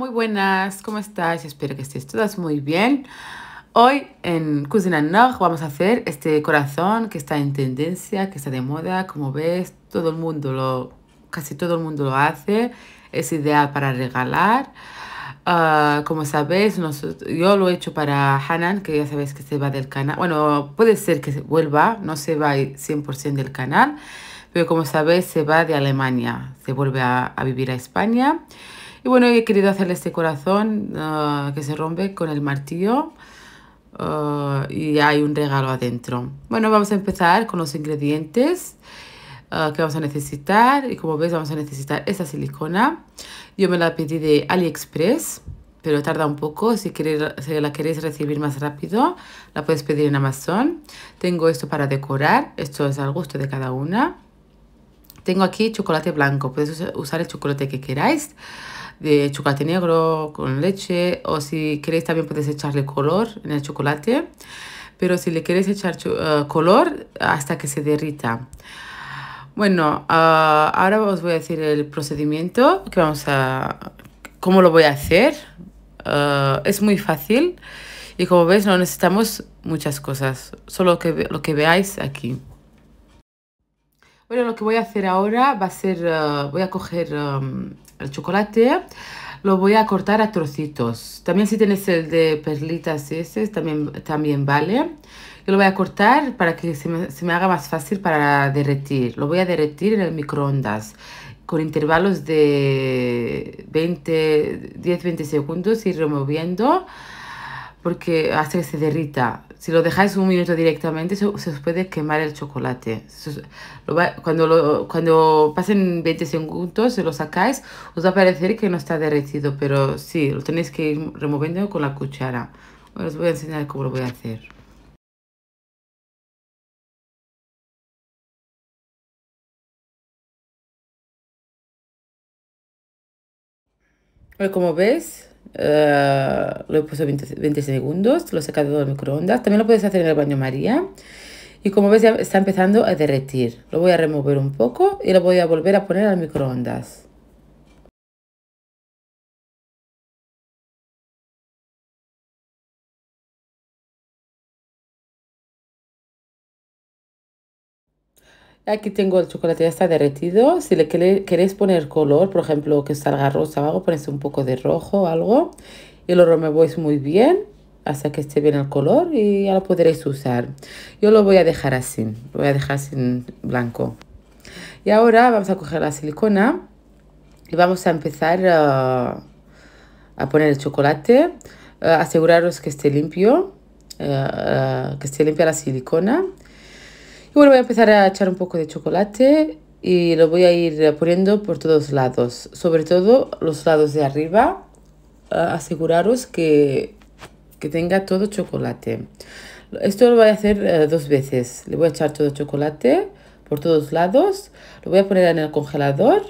Muy buenas, ¿cómo estáis? Espero que estéis todas muy bien. Hoy en Cocina Nog vamos a hacer este corazón que está en tendencia, que está de moda. Como ves, todo el mundo lo, casi todo el mundo lo hace. Es ideal para regalar. Ah, como sabéis, yo lo he hecho para Hanan, que ya sabéis que se va del canal. Bueno, puede ser que vuelva, no se va 100% del canal, pero como sabéis, se va de Alemania, se vuelve a, a vivir a España. Y bueno, he querido hacerle este corazón uh, que se rompe con el martillo uh, y hay un regalo adentro. Bueno, vamos a empezar con los ingredientes uh, que vamos a necesitar. Y como veis, vamos a necesitar esta silicona. Yo me la pedí de AliExpress, pero tarda un poco. Si, queréis, si la queréis recibir más rápido, la puedes pedir en Amazon. Tengo esto para decorar. Esto es al gusto de cada una. Tengo aquí chocolate blanco. Podéis usar el chocolate que queráis de chocolate negro con leche o si queréis también podéis echarle color en el chocolate pero si le queréis echar uh, color hasta que se derrita. Bueno uh, ahora os voy a decir el procedimiento que vamos a cómo lo voy a hacer. Uh, es muy fácil y como veis no necesitamos muchas cosas solo que, lo que veáis aquí bueno, lo que voy a hacer ahora va a ser, voy a coger um, el chocolate lo voy a cortar a trocitos. También si tienes el de perlitas ese, también, también vale. Yo lo voy a cortar para que se me, se me haga más fácil para derretir. Lo voy a derretir en el microondas con intervalos de 20, 10-20 segundos y removiendo porque hace que se derrita. Si lo dejáis un minuto directamente, se, os puede quemar el chocolate. cuando, lo, cuando pasen 20 segundos, se lo sacáis, os va a parecer que no está derretido, pero sí, lo tenéis que ir removiendo con la cuchara. os voy a enseñar cómo lo voy a hacer. como veis, Uh, lo he puesto 20, 20, segundos, lo he sacado del microondas. También lo puedes hacer en el baño María. Y como ves ya está empezando a derretir. Lo voy a remover un poco y lo voy a volver a poner al microondas. Aquí tengo el chocolate, ya está derretido. Si le queréis poner color, por ejemplo, que salga rosa o algo, ponéis un poco de rojo o algo. Y lo removéis muy bien hasta que esté bien el color y ya lo podréis usar. Yo lo voy a dejar así, lo voy a dejar sin blanco. Y ahora vamos a coger la silicona y vamos a empezar a, a poner el chocolate. aseguraros que esté limpio, que esté limpia la silicona. Y bueno, voy a empezar a echar un poco de chocolate y lo voy a ir poniendo por todos lados, sobre todo los lados de arriba. aseguraros que, que tenga todo chocolate. Esto lo voy a hacer eh, dos veces. Le voy a echar todo chocolate por todos lados. Lo voy a poner en el congelador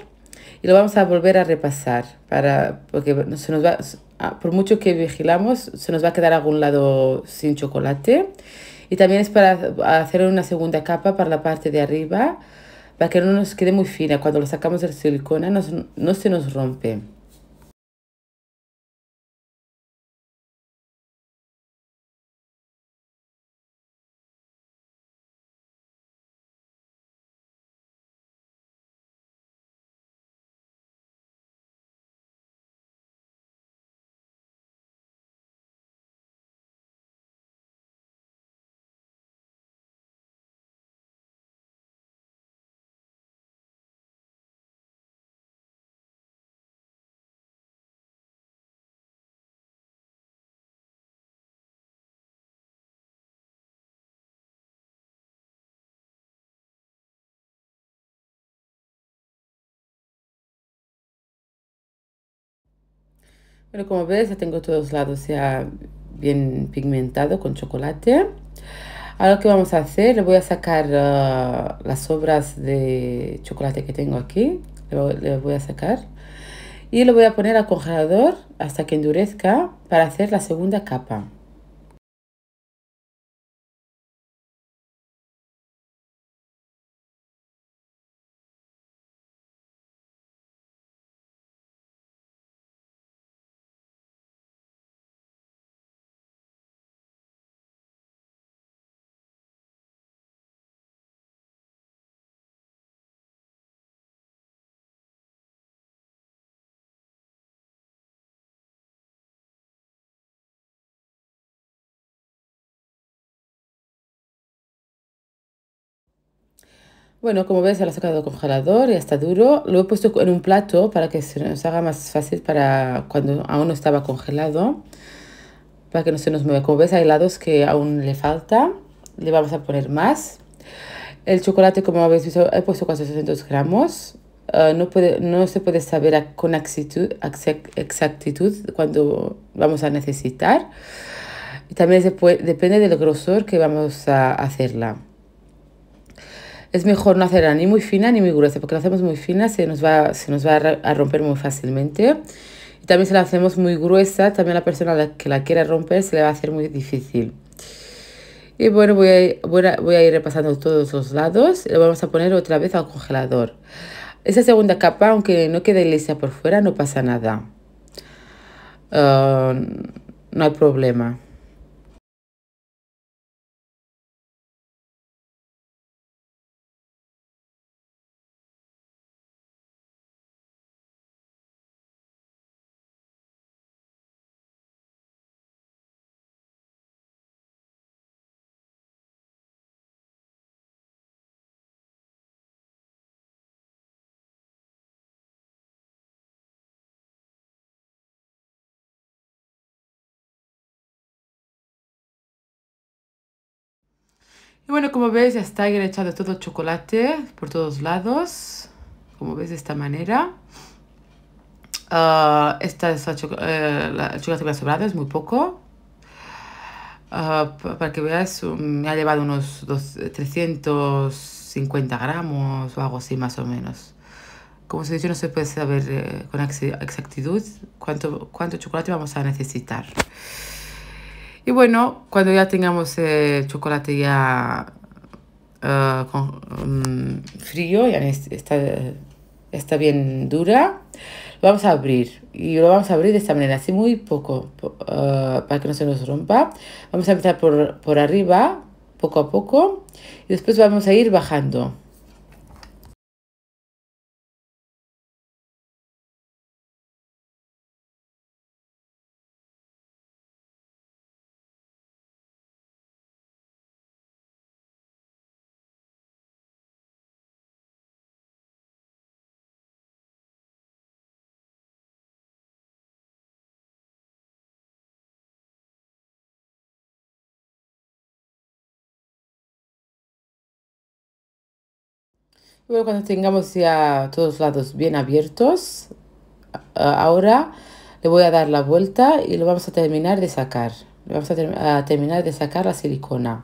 y lo vamos a volver a repasar para porque se nos va ah, por mucho que vigilamos se nos va a quedar algún lado sin chocolate y también es para hacer una segunda capa para la parte de arriba, para que no nos quede muy fina. Cuando lo sacamos del silicona no, no se nos rompe. Bueno, como ves, ya tengo todos lados ya bien pigmentado con chocolate. Ahora lo que vamos a hacer, le voy a sacar uh, las sobras de chocolate que tengo aquí. Le voy a sacar. Y lo voy a poner al congelador hasta que endurezca para hacer la segunda capa. Bueno, como ves, lo he sacado del congelador, ya está duro. Lo he puesto en un plato para que se nos haga más fácil para cuando aún no estaba congelado. Para que no se nos mueva. Como ves, hay helados que aún le falta. Le vamos a poner más. El chocolate, como habéis visto, he puesto 400 gramos. Uh, no, puede, no se puede saber con exactitud, exactitud cuando vamos a necesitar. Y también se puede, depende del grosor que vamos a hacerla es mejor no hacerla ni muy fina ni muy gruesa, porque la hacemos muy fina se nos va, se nos va a romper muy fácilmente. Y también si la hacemos muy gruesa, también la persona que la quiera romper se le va a hacer muy difícil. Y bueno, voy a, a, voy a ir repasando todos los lados lo vamos a poner otra vez al congelador. Esa segunda capa, aunque no quede lisa por fuera, no pasa nada. Uh, no hay problema. Y bueno, como ves, ya está echado todo el chocolate por todos lados. Como ves, de esta manera. Uh, esta es la, uh, la, el chocolate que ha sobrado, es muy poco. Uh, para que veas, me ha llevado unos dos, 350 gramos o algo así más o menos. Como se dice, no se puede saber eh, con exactitud cuánto, cuánto chocolate vamos a necesitar. Y bueno, cuando ya tengamos el chocolate ya con, um, frío, ya está, está bien dura, lo vamos a abrir. Y lo vamos a abrir de esta manera, así muy poco, uh, para que no se nos rompa. Vamos a empezar por, por arriba, poco a poco, y después vamos a ir bajando. Luego cuando tengamos ya todos lados bien abiertos, ahora le voy a dar la vuelta y lo vamos a terminar de sacar. Vamos a terminar de sacar la silicona.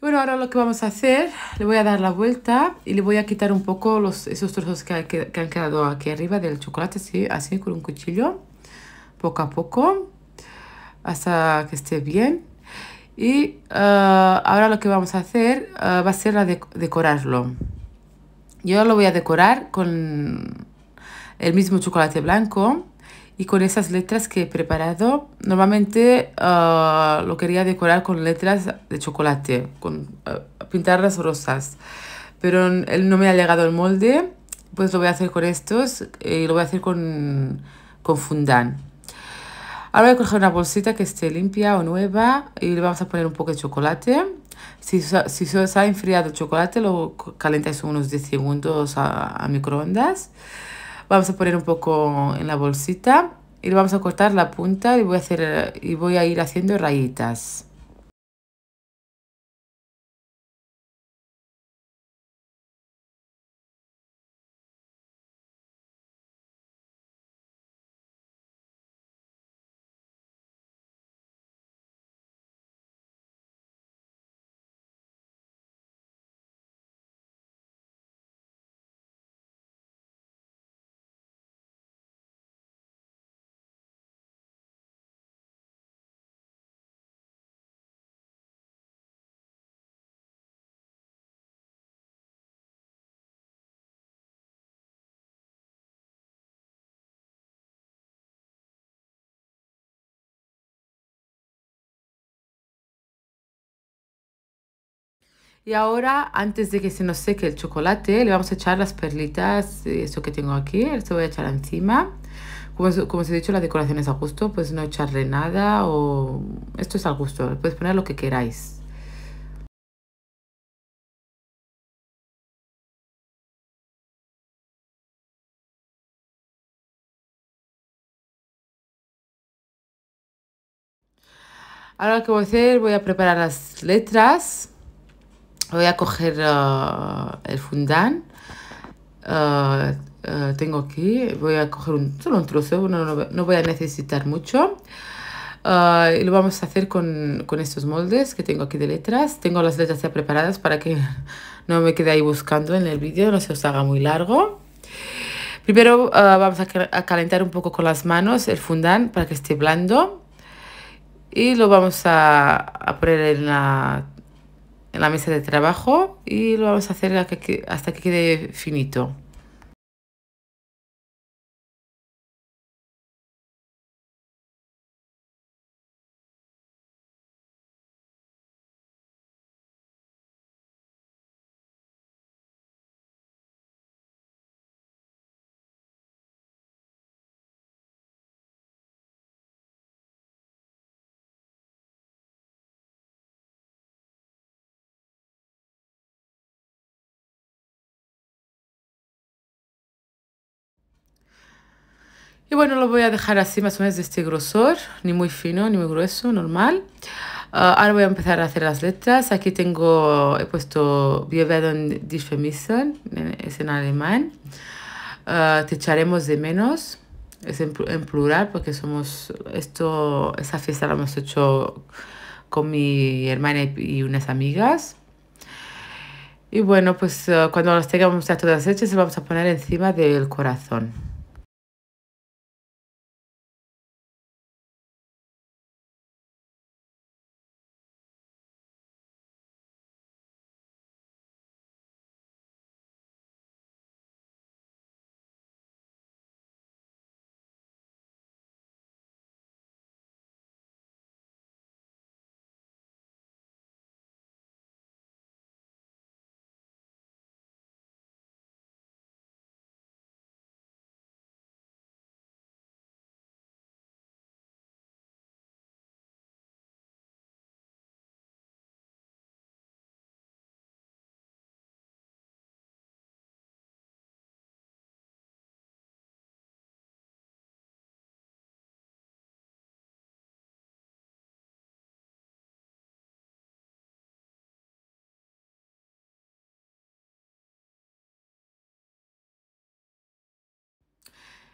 Bueno, ahora lo que vamos a hacer, le voy a dar la vuelta y le voy a quitar un poco los, esos trozos que, que, que han quedado aquí arriba del chocolate, así, así con un cuchillo, poco a poco, hasta que esté bien. Y uh, ahora lo que vamos a hacer uh, va a ser la de, decorarlo. Yo lo voy a decorar con el mismo chocolate blanco y con esas letras que he preparado. Normalmente uh, lo quería decorar con letras de chocolate, con uh, pintarlas rosas, pero no me ha llegado el molde, pues lo voy a hacer con estos y lo voy a hacer con, con fundán. Ahora voy a coger una bolsita que esté limpia o nueva y le vamos a poner un poco de chocolate. Si, si se ha enfriado el chocolate, lo calentáis unos 10 segundos a, a microondas. Vamos a poner un poco en la bolsita y vamos a cortar la punta y voy a, hacer, y voy a ir haciendo rayitas. Y ahora, antes de que se nos seque el chocolate, le vamos a echar las perlitas, eso que tengo aquí, esto voy a echar encima. Como, como os he dicho, la decoración es a gusto, pues no echarle nada o... Esto es al gusto, puedes poner lo que queráis. Ahora lo que voy a hacer, voy a preparar las letras. Voy a coger uh, el fundán. Uh, uh, tengo aquí, voy a coger un, solo un trozo, no, no, no voy a necesitar mucho. y lo vamos a hacer con, con, estos moldes que tengo aquí de letras. Tengo las letras ya preparadas para que no me quede ahí buscando en el vídeo, no se os haga muy largo. Primero vamos a, calentar un poco con las manos el fundán para que esté blando y lo vamos a poner en la, en la, mesa de trabajo y lo vamos a hacer hasta que quede finito. Y bueno, lo voy a dejar así más o menos de este grosor, ni muy fino ni muy grueso, normal. Uh, ahora voy a empezar a hacer las letras. Aquí tengo, he puesto Wir dich vermissen, es en alemán. Uh, te echaremos de menos, es en, en, plural porque somos, esto, esa fiesta la hemos hecho con mi hermana y unas amigas. Y bueno, pues uh, cuando las tengamos ya todas hechas, las vamos a poner encima del corazón.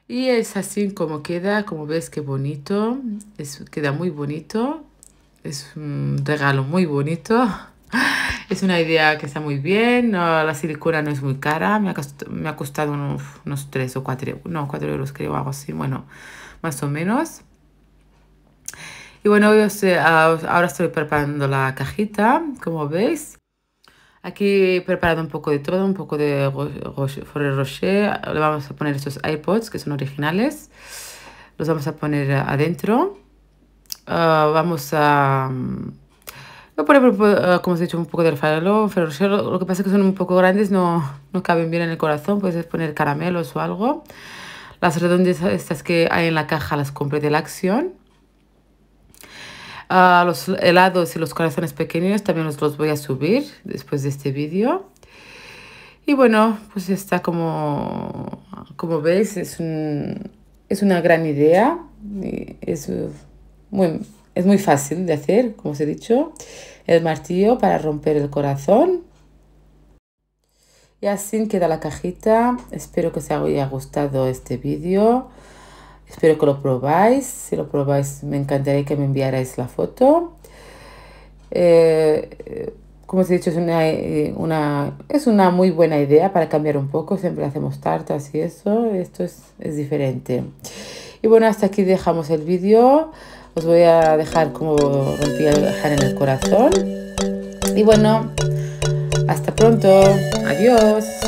Y es así como queda, como ves qué bonito, es, queda muy bonito, es un regalo muy bonito, es una idea que está muy bien, la silicona no es muy cara, me ha, costado, me ha costado unos, unos 3 o 4, no, 4 euros creo, algo así, bueno, más o menos. Y bueno, ahora estoy preparando la cajita, como veis. Aquí he preparado un poco de todo, un poco de Ferrero Rocher. Le vamos a poner estos iPods que son originales. Los vamos a poner adentro. Uh, vamos a... Poner, uh, como os he dicho, un poco de Ferrero Rocher. Lo que pasa es que son un poco grandes, no, no caben bien en el corazón. Puedes poner caramelos o algo. Las redondas estas que hay en la caja las compré de la acción. Uh, los helados y los corazones pequeños también los, los voy a subir después de este vídeo. Y bueno, pues está como, como veis, es, un, es una gran idea. Es muy, es muy fácil de hacer, como os he dicho. El martillo para romper el corazón. Y así queda la cajita. Espero que os haya gustado este vídeo. Espero que lo probáis. Si lo probáis, me encantaría que me enviarais la foto. Eh, como os he dicho, es una, eh, una, es una muy buena idea para cambiar un poco. Siempre hacemos tartas y eso. Esto es, es diferente. Y bueno, hasta aquí dejamos el vídeo. Os voy a dejar como rompí dejar en el corazón. Y bueno, hasta pronto. Adiós.